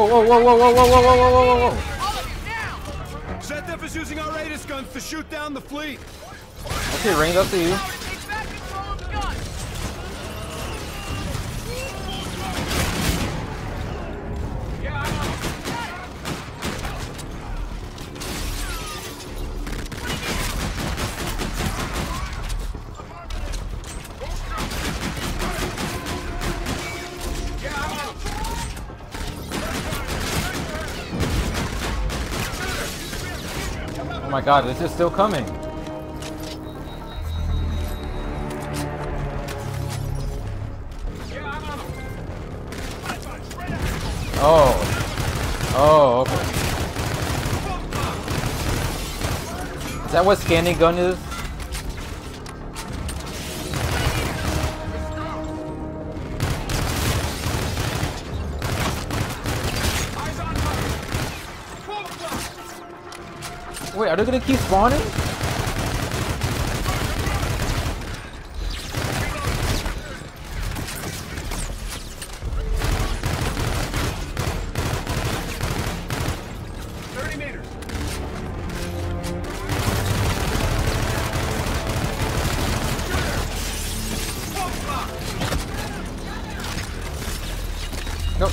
Oh, whoa, whoa, whoa, whoa, whoa, whoa, whoa, whoa, whoa, whoa. ZF is using our Raiders guns to shoot down the fleet. Okay, Rain's up to you. My god, this is still coming. Oh. Oh, okay. Is that what scanning gun is? Wait, are they gonna keep spawning? Nope.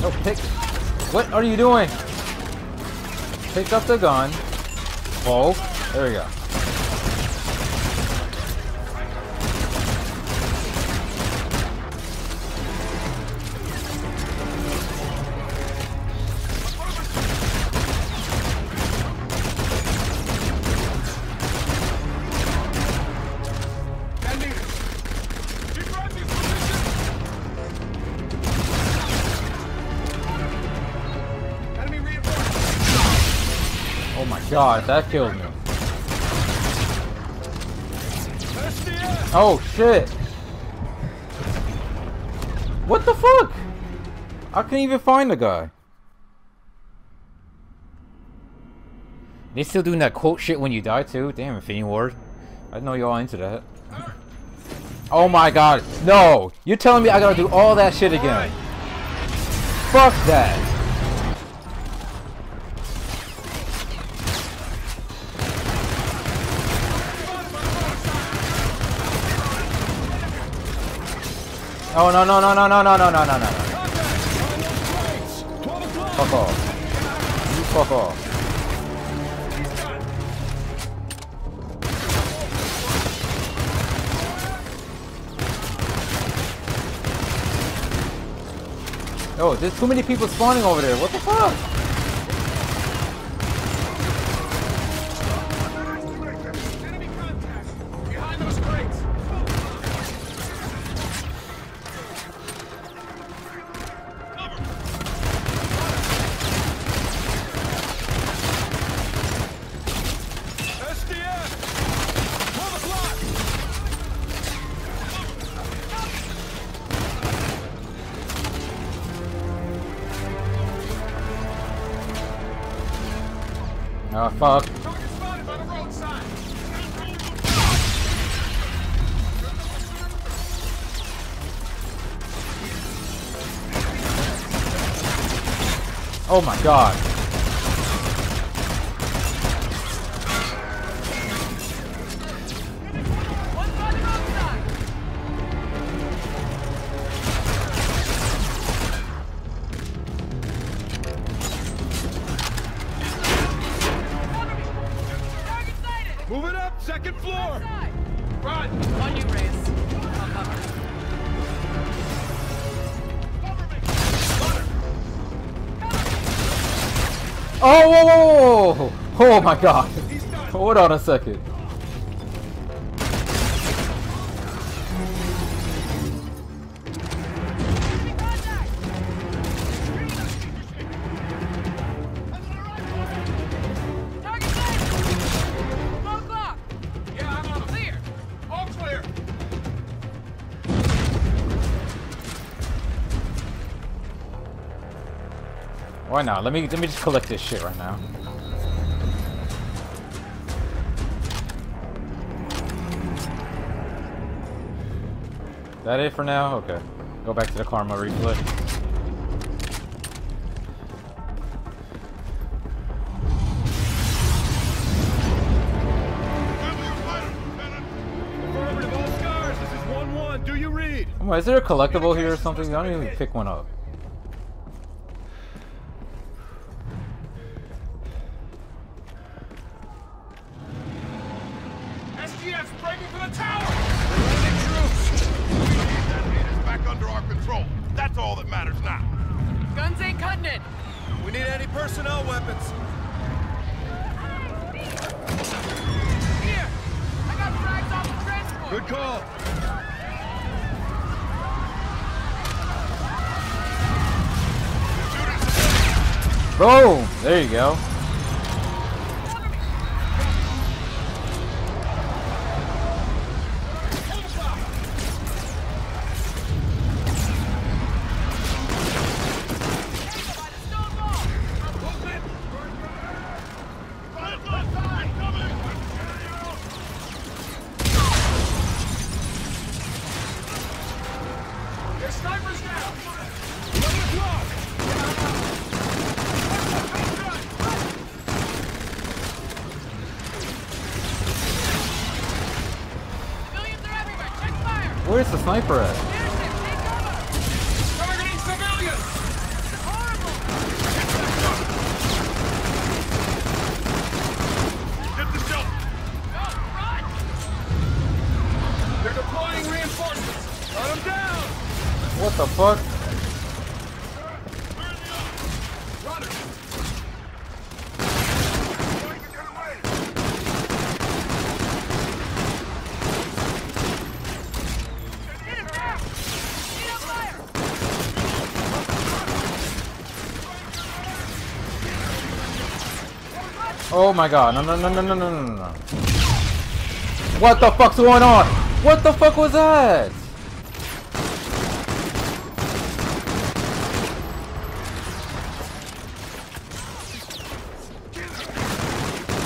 No, pick. What are you doing? Pick up the gun. Oh, there we go. Oh that killed me. Oh shit! What the fuck? I couldn't even find the guy. They still doing that quote shit when you die too? Damn, Infinity Ward. I know y'all into that. Oh my god, no! You're telling me I gotta do all that shit again? Fuck that! Oh no no no no no no no no no no! Fuck off! You fuck off! Oh, there's too many people spawning over there. What the fuck? Oh my god! Oh whoa whoa whoa! Oh my god! Hold on a second. Why not? Let me let me just collect this shit right now. That it for now? Okay. Go back to the karma replay. Scars. Is 1-1. Do you read? Is there a collectible here or something? I don't even pick one up. All that matters now. Guns ain't cutting it. We need any personnel weapons. Here. I got frags off the transport. Good call. Boom! There you go. Oh my god, no no no no no no no no. What the fuck's going on? What the fuck was that?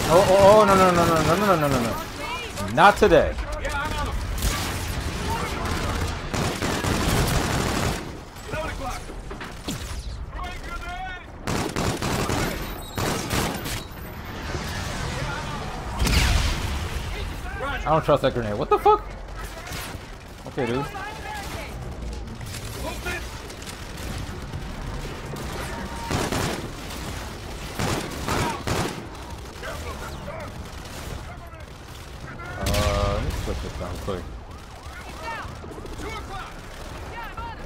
Oh, oh, oh, no, no, no, no, no, no, no, no, no. Not today. I don't trust that grenade. What the fuck? Okay, dude. Movement! Uh, let me switch this down quick. Two o'clock! Yeah, I'm on it.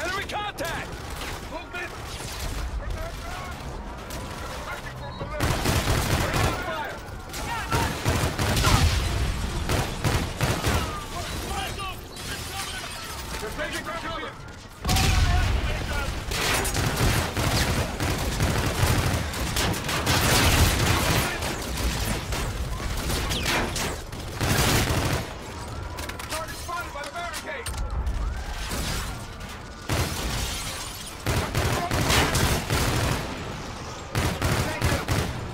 Enemy contact! Movement! Fire! They're taking cover! Target spotted by the barricade!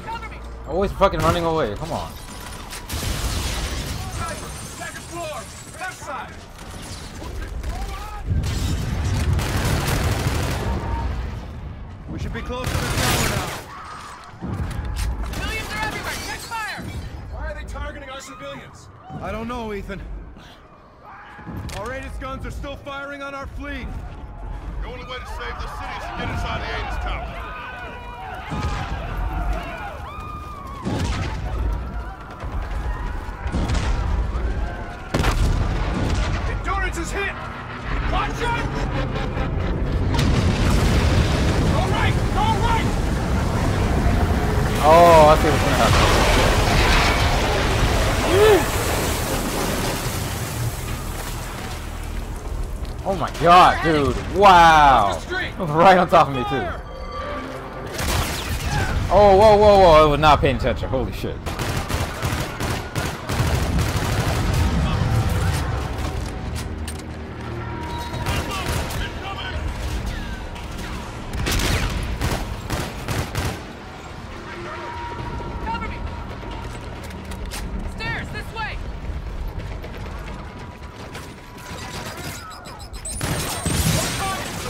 Cover me. Always fucking running away. Come on. God, dude. Wow. Right on top of me, too. Oh, whoa, whoa, whoa. I was not paying attention. Holy shit.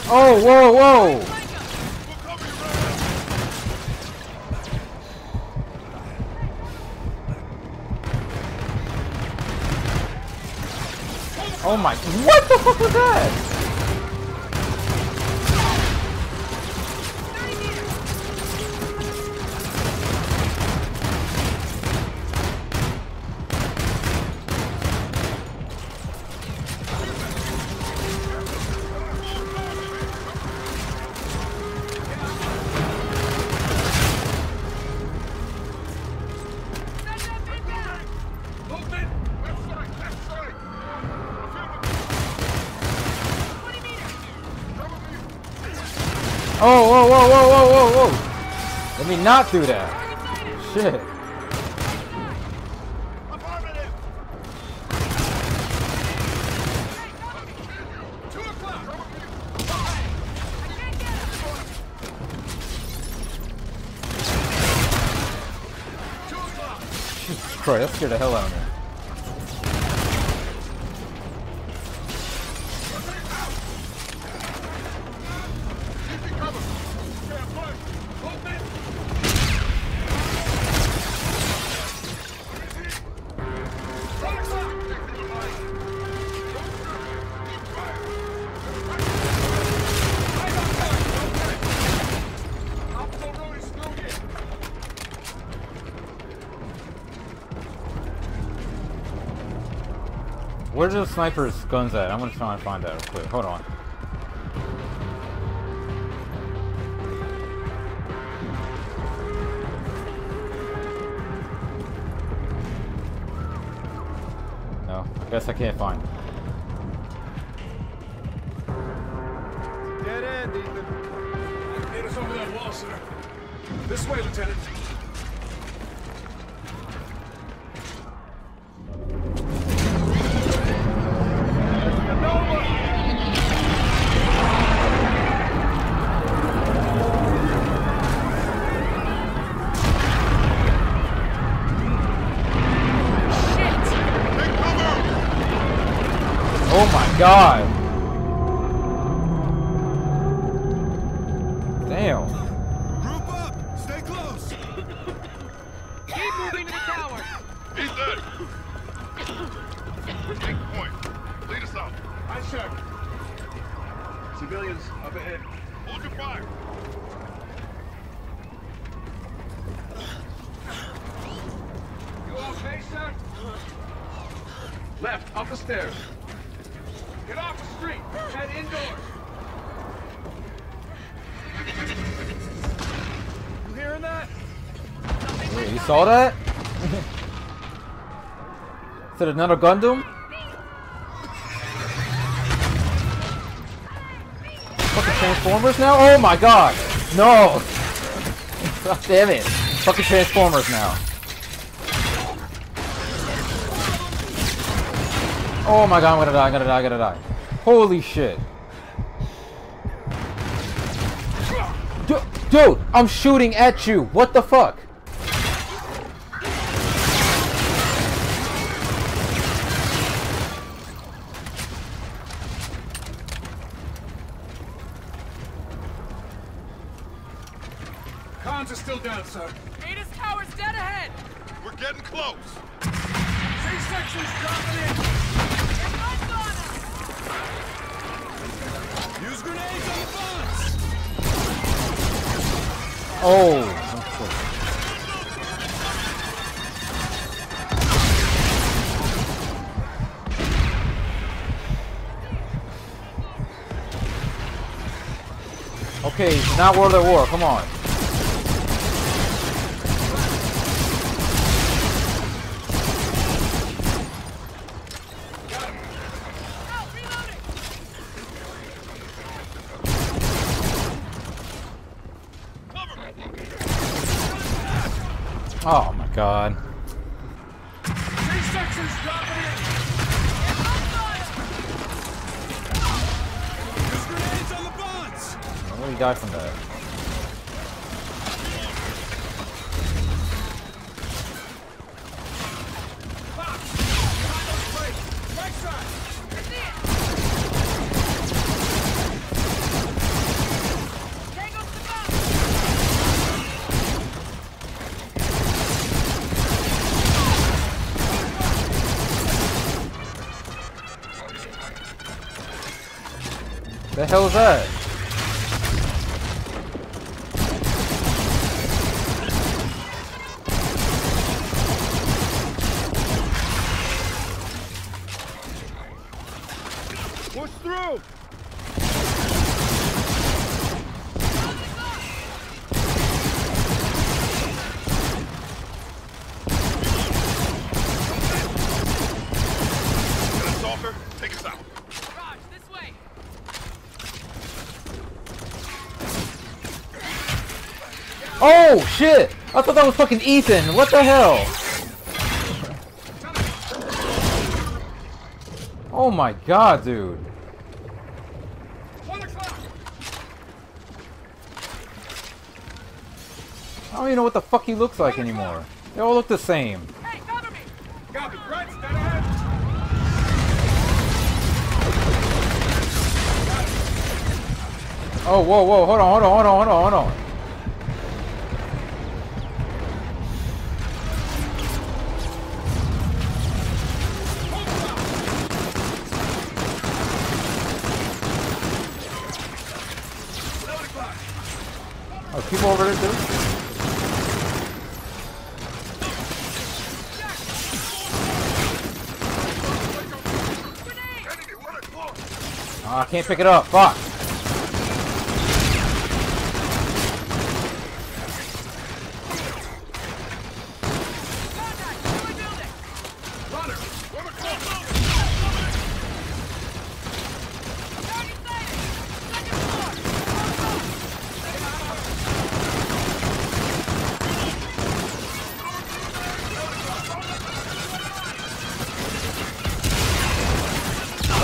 Oh, whoa, whoa! Oh my, what the fuck was that? Whoa, whoa, whoa, whoa, whoa, whoa! Let me not do that. Shit. O'clock! Christ, that scared the hell out of me. Where's the sniper's guns at? I'm gonna try and find that real quick. Hold on. No, I guess I can't find it. Left, up the stairs. Get off the street. Head indoors. You hearing that? Wait, you saw that? Is it another Gundam? Fucking Transformers now? Oh my god! No! God damn it! Fucking Transformers now. Oh my god, I'm gonna die, I'm gonna die, I'm gonna die. Holy shit. Du- Dude, I'm shooting at you! What the fuck? Okay, not World at War, come on. Oh my god. die from that. The hell is that? Oh shit! I thought that was fucking Ethan. What the hell? Oh my god, dude. I don't even know what the fuck he looks like anymore. They all look the same. Oh, whoa, whoa, hold on, hold on, hold on, hold on, hold on. Can't pick it up. Fuck. Contact, new building. Runner. Run it close. Target sighted. Second floor.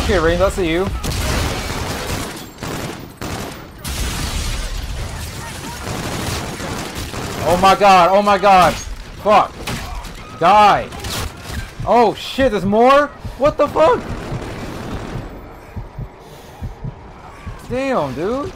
Okay, Rain, I'll see you. Oh my god, oh my god. Fuck. Die. Oh shit, there's more? What the fuck? Damn, dude.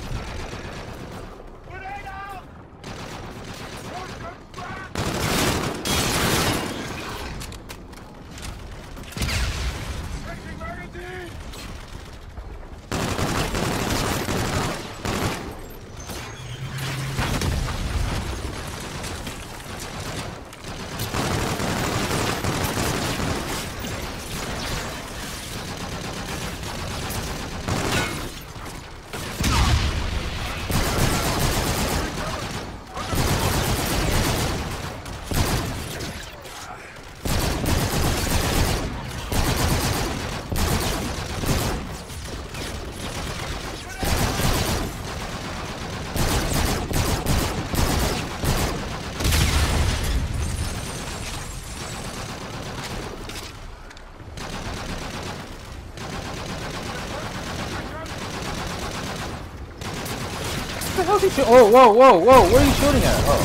What the hell is he shooting? Oh, whoa, whoa, whoa. What are you shooting at? Oh.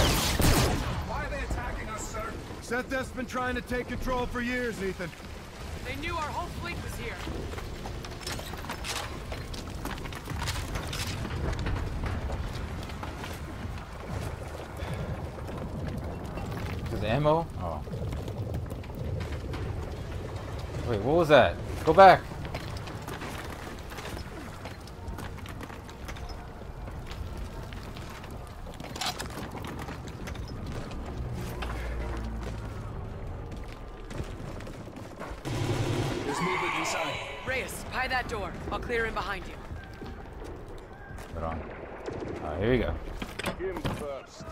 Why are they attacking us, sir? Seth's been trying to take control for years, Ethan. They knew our whole fleet was here. Is There's ammo? Oh. Wait, what was that? Go back. There's movement inside. Reyes, pie that door. I'll clear in behind you. Hold on. Alright, here we go. Him first.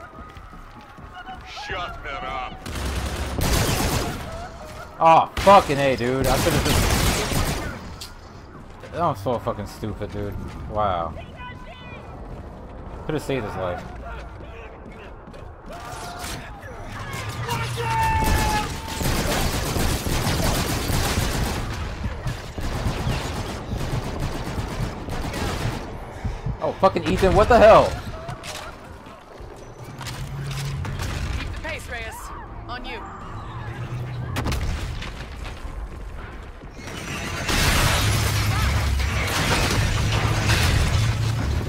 Shut her up. Oh, fucking A, dude. I could have just... That was so fucking stupid, dude. Wow. Could have saved his life. Fucking Ethan, what the hell? Keep the pace, Reyes. On you.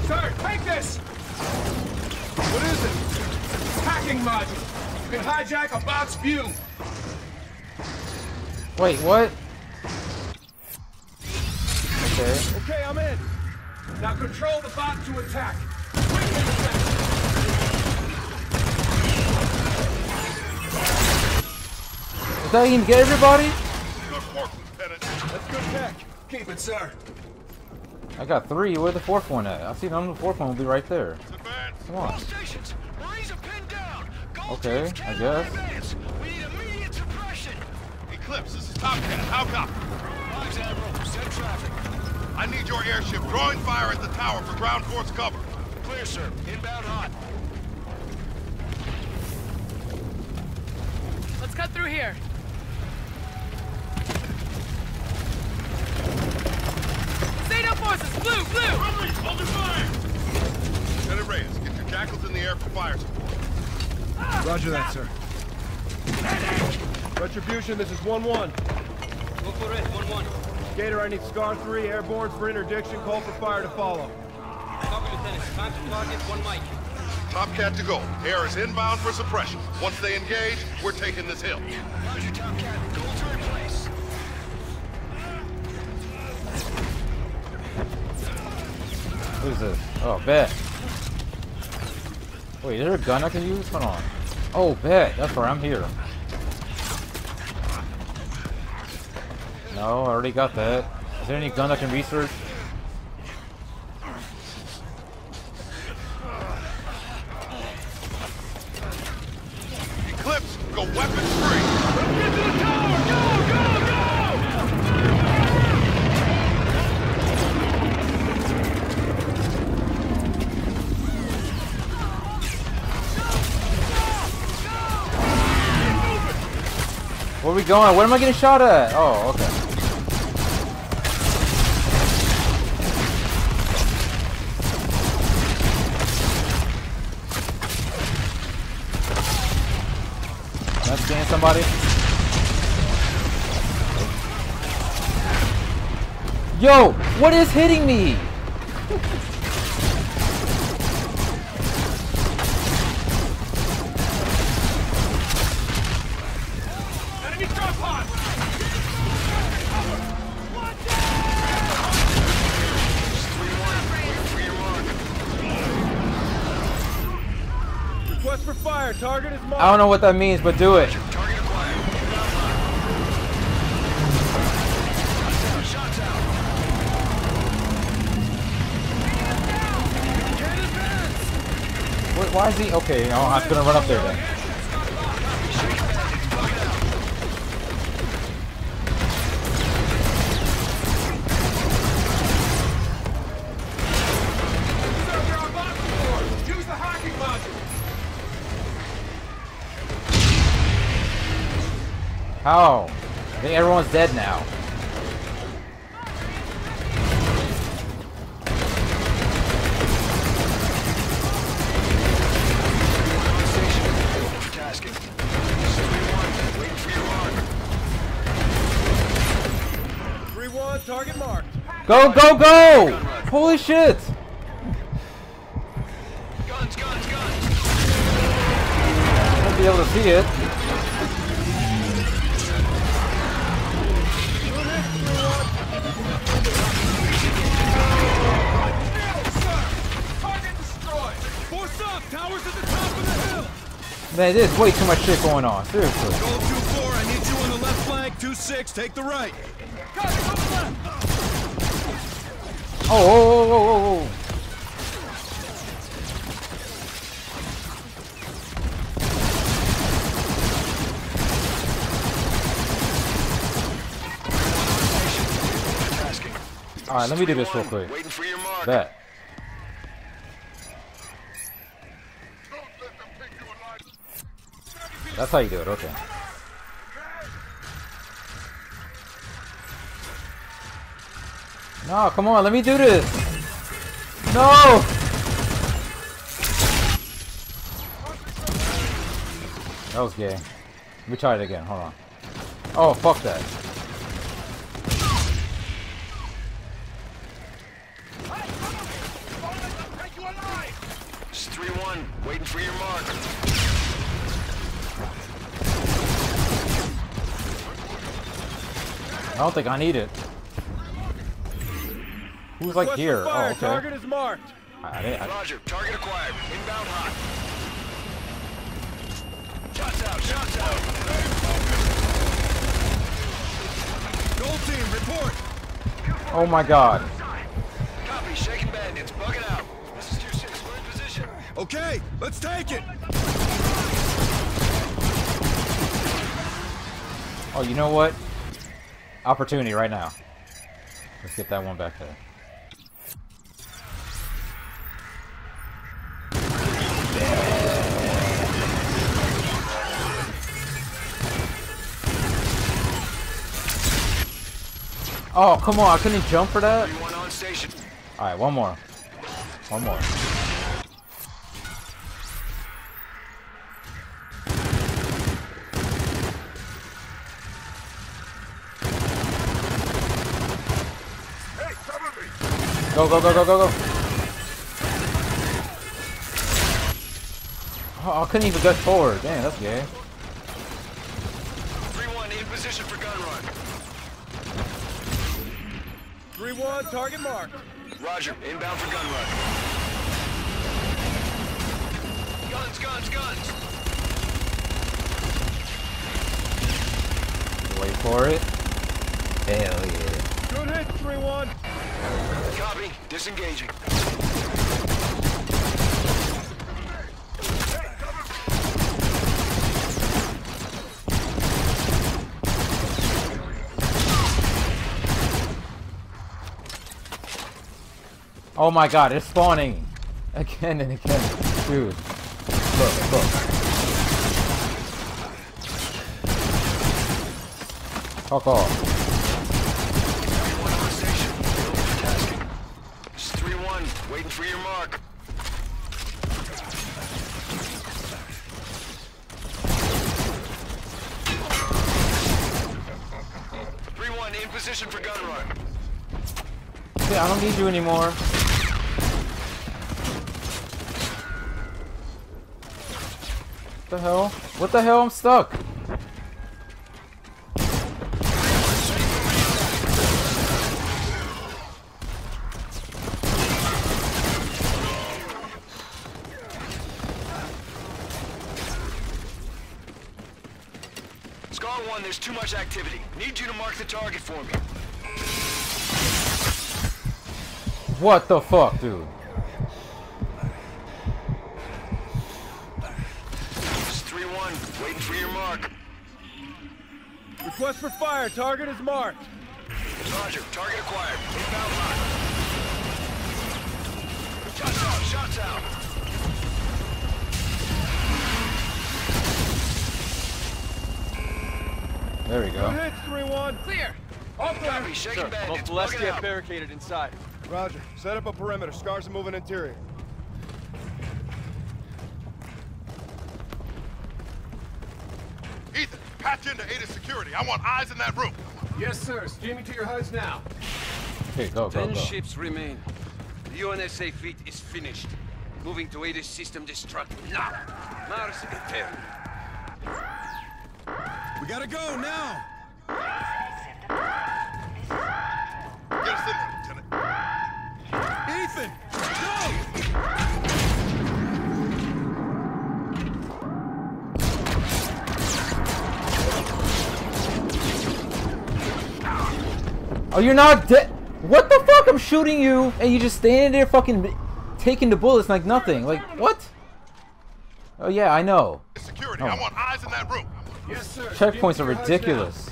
Sir, take this. What is it? Hacking module. You can hijack a box view. Wait, what? Okay. Okay, I'm in. Now control the bot to attack. Does that even get everybody? Good work, Lieutenant. That's good tech. Keep it, sir. I got three. Where's the fourth one at? I see them. The fourth one will be right there. Come on. Stations. Marines are pinned down. Gold Okay, I guess. We need immediate suppression. Eclipse, this is Top Cat. How copy? Rise, Admiral. Send traffic. I need your airship drawing fire at the tower for ground force cover. Clear, sir. Inbound hot. Let's cut through here. Zeta forces, blue, blue! Hold fire! Lieutenant Reyes, get your jackals in the air for fire support. Roger that, sir. Retribution, this is 1-1. Go for it. 1-1. Gator, I need Scar 3 airborne for interdiction. Call for fire to follow. Copy, Lieutenant. Time to target. One mic. Top Cat to go. Air is inbound for suppression. Once they engage, we're taking this hill. Roger, Top Cat. Gold to replace. Who's this? Oh, bet. Wait, is there a gun I can use? Hold on. Oh, bet. That's where I'm here. No, I already got that. Is there any gun I can research? Eclipse, go weapons free. Where are we going? Where am I getting shot at? Oh, okay. Somebody? Yo, what is hitting me? Enemy drop pod! Request for fire. Target is I don't know what that means, but do it. Is he? Okay, oh, I'm gonna run up there then. How? I think everyone's dead now. Go, go, go! Holy shit! Guns, guns, guns. Won't be able to see it. Target destroyed! Force up. Towers at the top of the hill. Man, there's way too much shit going on. Seriously. Gold 2-4. I need you on the left flank. 2-6. Take the right. Oh, oh, oh, oh, oh, oh. oh. Tasking. Alright, let me do this real quick. Waiting for your mark. Bet. Don't let them take you alive. That's how you do it, okay. No, come on, let me do this. No! That was gay. Let me try it again, hold on. Oh, fuck that. It's 3-1. Waiting for your mark. I don't think I need it. Who's like Request here? Fire. Oh, okay. Target is marked. I, I didn't. I, Roger. Target acquired. Inbound hot. Shots out. Shots out. Gold team, report. oh my god. Copy. Shaking bandits. Bugging out. This is 2-6. We're in position. Okay, let's take it. Oh, you know what? Opportunity right now. Let's get that one back there. Oh, come on. I couldn't jump for that? 3-1 on station. Alright, one more. One more. Go, go, go, go, go, go. Oh, I couldn't even go forward. Damn, that's gay. 3-1 in position for gun run. 3-1, target marked. Roger. Inbound for gun run. Guns, guns, guns. Wait for it. Hell yeah. Good hit, 3-1. Copy. Disengaging. Oh my god, it's spawning! Again and again. Dude. Look, look. Fuck off. 3-1 on station. Multitasking. It's 3-1. Waiting for your mark. Three one in position for gun run. Yeah, I don't need you anymore. The hell? What the hell? I'm stuck. Scar one, there's too much activity. Need you to mark the target for me. What the fuck, dude? Request for fire. Target is marked. Roger. Target acquired. Inbound hot. Shots out. Shots out. There we Good go. hit, 3-1. Clear. All Copy. Shaking bandits. Bugging out. barricaded inside. Roger. Set up a perimeter. Scars are moving interior. Ethan, patch into Ada security. I want eyes in that room. Yes, sir. Streaming to your HUDs now. Okay, go, go, Ten go. ships remain. The UNSA fleet is finished. Moving to aid Aegis system destruct now. Mars Eternal. We gotta go now. Oh, you're not dead. What the fuck? I'm shooting you, and you just standing there, fucking taking the bullets like nothing. Like what? Oh yeah, I know. Security. Oh. I want eyes in that room. Yes, sir. Checkpoints are ridiculous.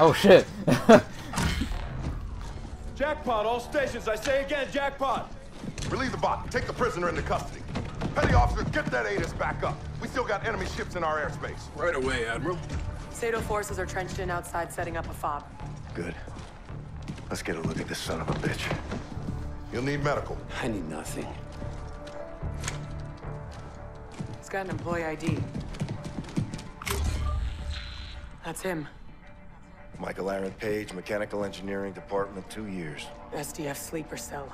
Oh shit. Jackpot, all stations. I say again, jackpot. Relieve the bot. Take the prisoner into custody. Petty officers, get that ATIS back up. We still got enemy ships in our airspace. Right away, Admiral. Sato forces are trenched in outside setting up a fob. Good. Let's get a look at this son of a bitch. You'll need medical. I need nothing. He's got an employee ID. That's him. Michael Aaron Page, Mechanical Engineering Department, two years. SDF sleeper cell.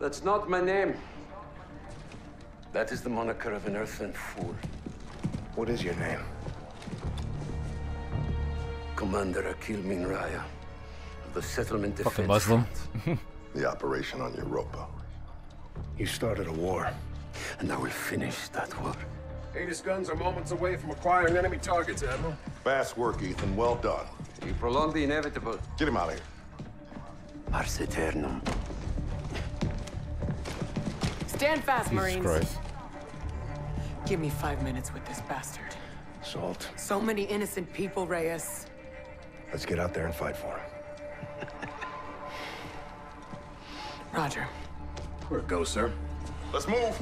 That's not my name. That is the moniker of an earthen fool. What is your name? Commander Akeel Min Riah of the Settlement Defense Fucking Muslim. The operation on Europa. You started a war. and I will finish that war. Aegis guns are moments away from acquiring enemy targets, Admiral. Fast work, Ethan. Well done. You prolong the inevitable. Get him out of here. Ars Eternum. Stand fast, Jesus Marines. Christ. Give me five minutes with this bastard. Salt. So many innocent people, Reyes. Let's get out there and fight for him. Roger. Where it goes, sir? Let's move.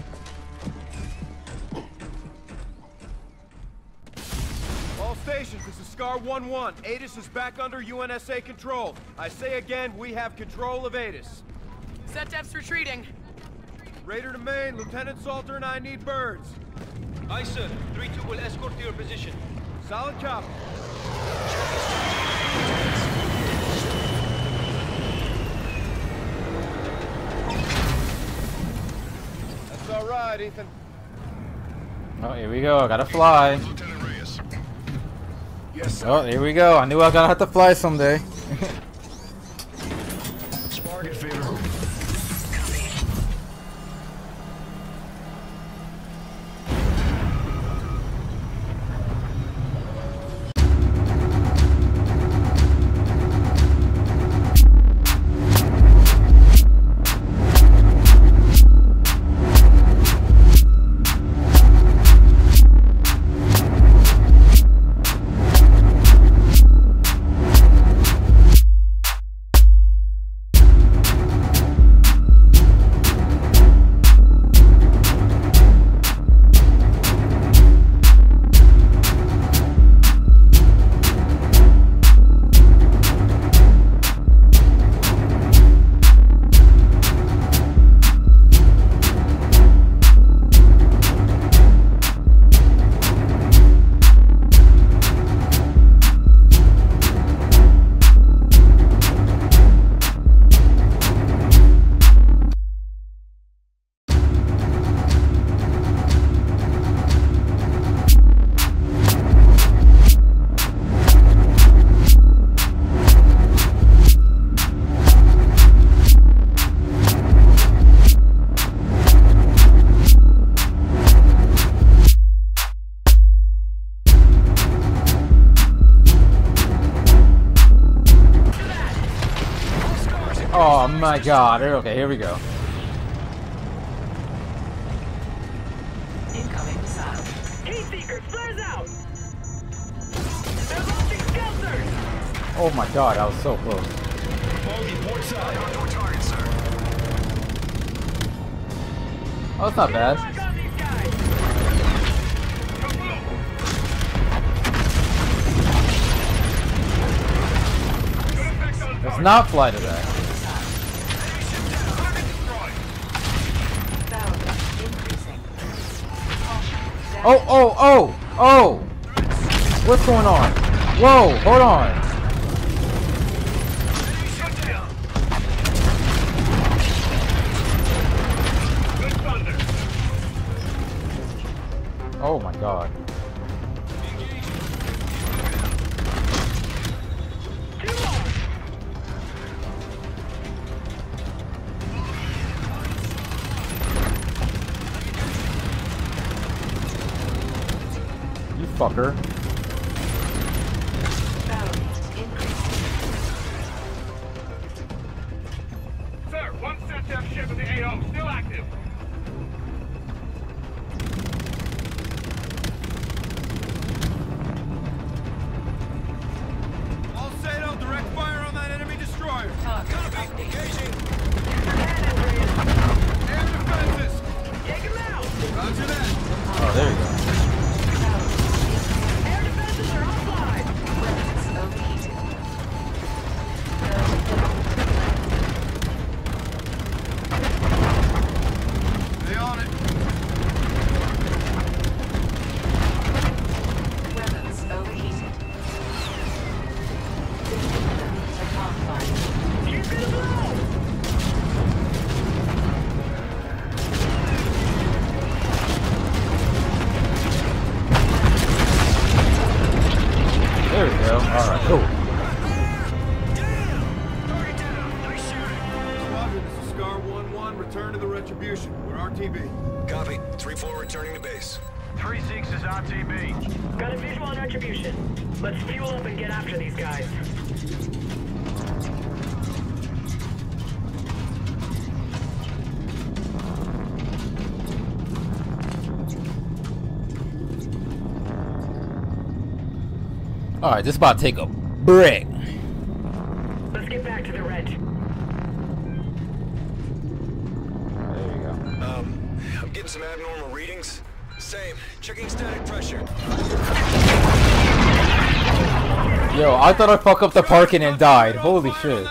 All stations, this is Scar 1-1. Aegis is back under UNSA control. I say again, we have control of Aegis. Setdef's retreating. Raider to main, Lieutenant Salter and I need birds. Aye, sir. 3-2 will escort to your position. Solid copy. That's all right, Ethan. Oh, here we go. I gotta fly. Yes, sir. Oh, here we go. I knew I was gonna have to fly someday. god. Okay, here we go. Incoming missile. Heat seekers, flares out! They're launching skelters! Oh my god, I was so close. Bogey, port side. On your target, sir. Oh, it's not bad. Lock on these guys! Let's not fly to that. Oh, oh, oh, oh! What's going on? Whoa, hold on. Alright, this about to take a break. Let's get back to the Reg. There you go. Um, I'm getting some abnormal readings. Same. Checking static pressure. Yo, I thought I fuck up the parking and died. Holy shit.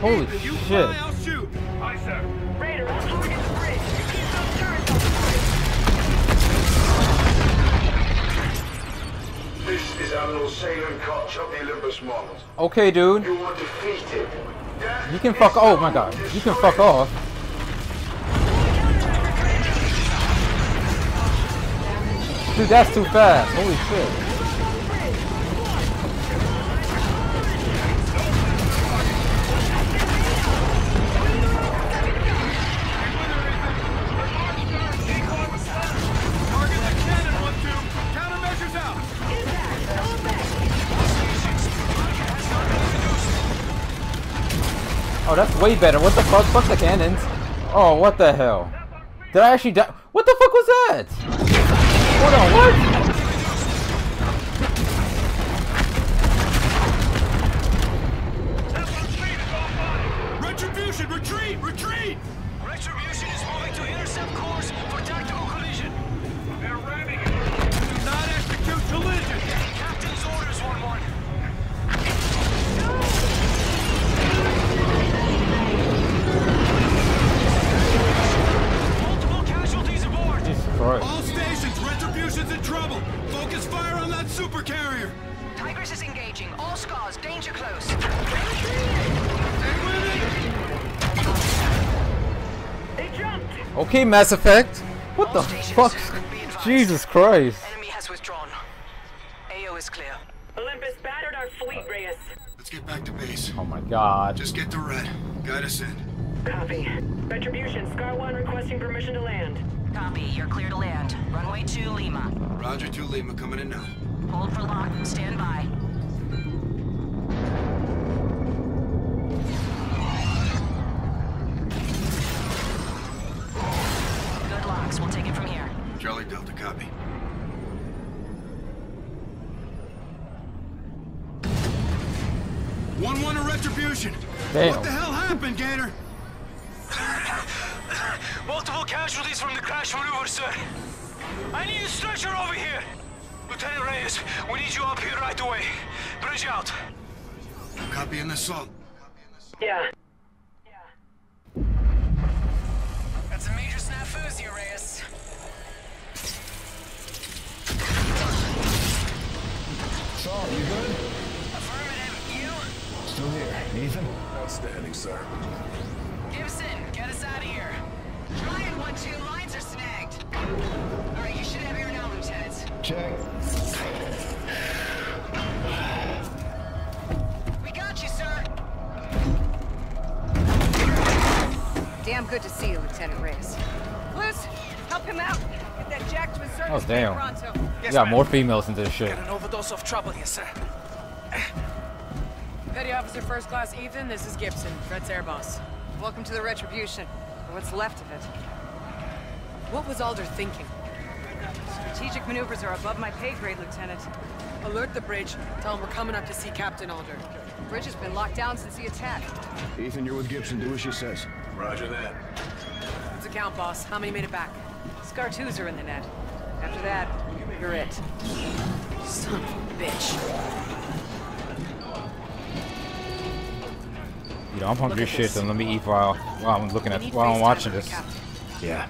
Holy This is Admiral Salen Kotch of the Olympus Mons. Okay, dude. You were defeated. You can fuck. Oh my god. You can fuck off. Dude, that's too fast. Holy shit. Way better. What the fuck? Fuck the cannons. Oh, what the hell? Did I actually die? What the fuck was that? Hold on, what? Okay, Mass Effect. What the All stations, fuck? Jesus Christ. Enemy has withdrawn. AO is clear. Olympus battered our fleet, Reyes. Let's get back to base. Oh my god. Just get to Red. Guide us in. Copy. Retribution, Scar 1 requesting permission to land. Copy. You're clear to land. Runway 2, Lima. Roger 2 Lima coming in now. Hold for lock. Stand by. To. Damn. What the hell happened, Gator? Multiple casualties from the crash maneuver, sir. I need a stretcher over here. Lieutenant Reyes, we need you up here right away. Bridge out. Copy in the assault. Yeah. That's a major snafus here, Reyes. Saul, you good? Affirmative. You? Still here. Ethan? Outstanding, sir. Gibson, get us out of here. Ryan, one, two, lines are snagged. All right, you should have air now, Lieutenant. Check. We got you, sir. Damn good to see you, Lieutenant Reyes. Liz, help him out. Get that jack to oh, his Oh damn. pronto. You got more females into this shit. Got an overdose of trouble here, sir. Petty Officer First Class Ethan, this is Gibson, Fred's air boss. Welcome to the Retribution, or what's left of it. What was Alder thinking? Strategic maneuvers are above my pay grade, Lieutenant. Alert the bridge. Tell him we're coming up to see Captain Alder. The bridge has been locked down since the attack. Ethan, you're with Gibson. Do as she says. Roger that. What's the count, boss? How many made it back? Scar 2s are in the net. After that, you're it. Son of a bitch. You I'm hungry as shit, so let me eat while, while I'm looking at, while I'm watching this. Yeah.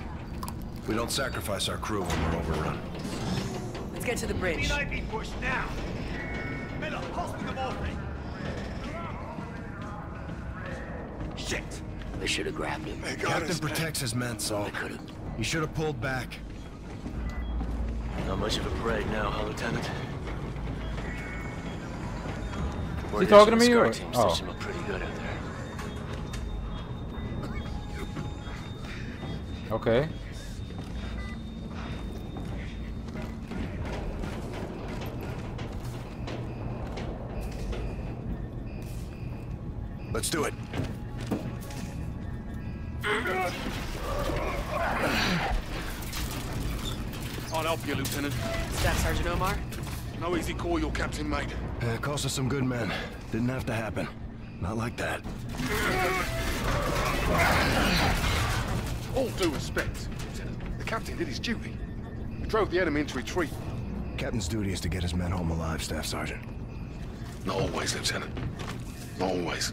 We don't sacrifice our crew when we're overrun. Let's get to the bridge. be pushed now. Miller, pass me the morphine. Shit. They should have grabbed him. Captain protects his men, Saul. He should have pulled back. Not much of a parade now, huh, Lieutenant? Is he talking to me or? Team Oh. stitching up pretty good out there. Okay. Let's do it. I'll help you, Lieutenant. Staff Sergeant Omar? No easy call, your captain, mate. Uh, cost us some good men. Didn't have to happen. Not like that. All due respect, Lieutenant. The captain did his duty. He drove the enemy into retreat. Captain's duty is to get his men home alive, Staff Sergeant. Not always, Lieutenant. Not always.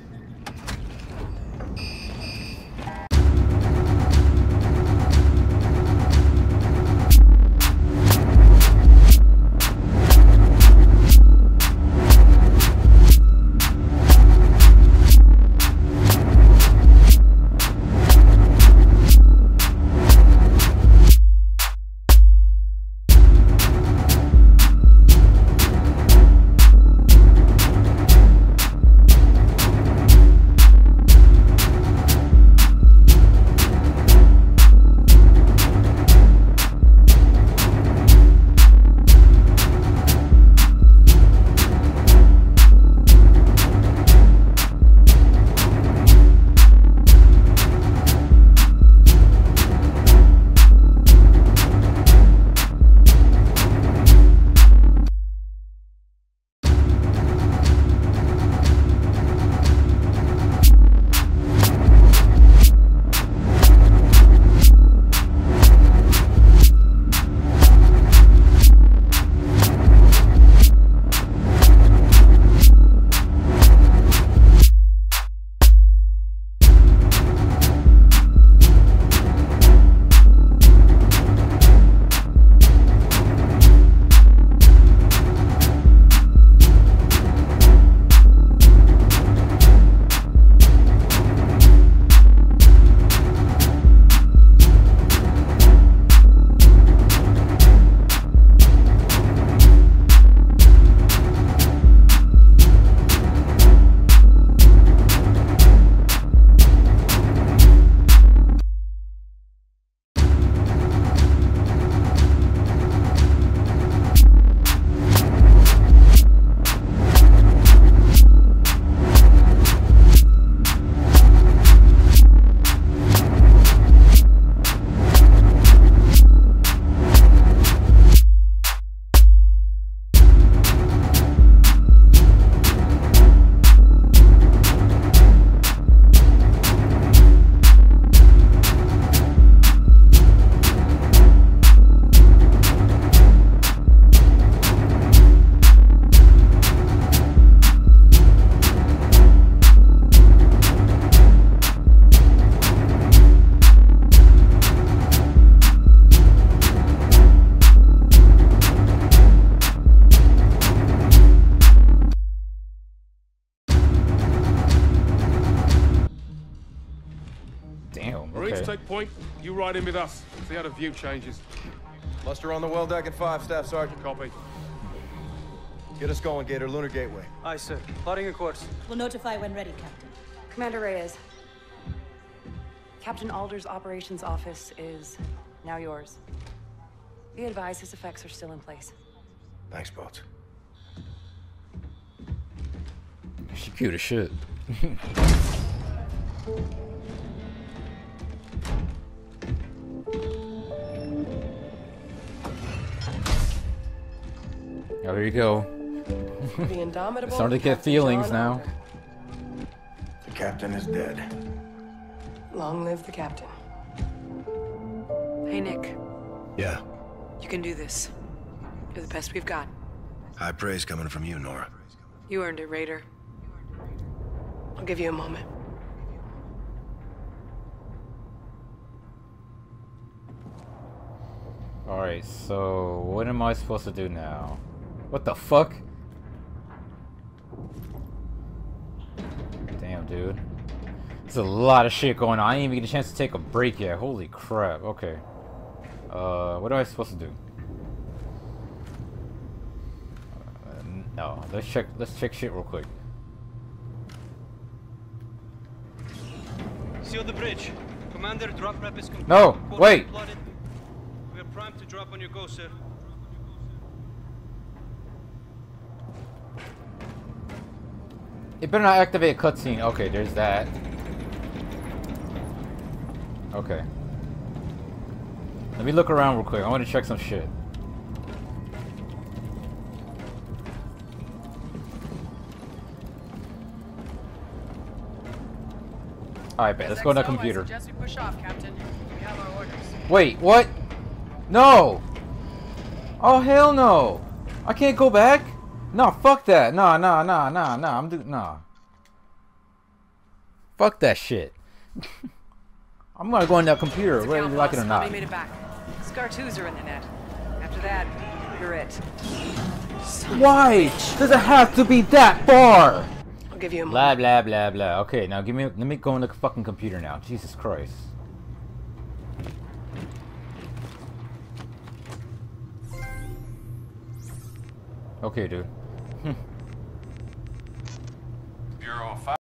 Ride in with us. See how the view changes. Muster on the well deck at 5, Staff Sergeant. Copy. Get us going, Gator. Lunar Gateway. Aye, sir. Plotting a course. We'll notify when ready, Captain. Commander Reyes. Captain Alder's operations office is now yours. Be advised his effects are still in place. Thanks, Boats. She cute as shit. Oh, there you go. The indomitable Starting to get feelings John now. Alder. The captain is dead. Long live the captain. Hey, Nick. Yeah. You can do this. You're the best we've got. High praise coming from you, Nora. You earned it, Raider. I'll give you a moment. Alright, so what am I supposed to do now? What the fuck? Damn, dude. There's a lot of shit going on. I didn't even get a chance to take a break yet. Holy crap. Okay. Uh, what am I supposed to do? Uh, no, let's check. Let's check shit real quick. Seal the bridge. Commander, drop rep is complete. No, wait. We're primed to drop on your go, sir. It better not activate a cutscene. Okay, there's that. Okay. Let me look around real quick. I want to check some shit. Alright, bet. Let's go on the computer. off, Captain. We have our orders. Wait, what? No! Oh, hell no! I can't go back? No, fuck that. Nah, nah, nah, nah, nah. I'm do nah. Fuck that shit. I'm gonna go on that computer, whether you like it or not. Made it back. Scar 2s are in the net. After that, you're it. Why does it have to be that far? I'll give you a Blah blah blah blah. Okay, now give me. Let me go on the fucking computer now. Jesus Christ. Okay, dude. Hmm. Bureau of Fire.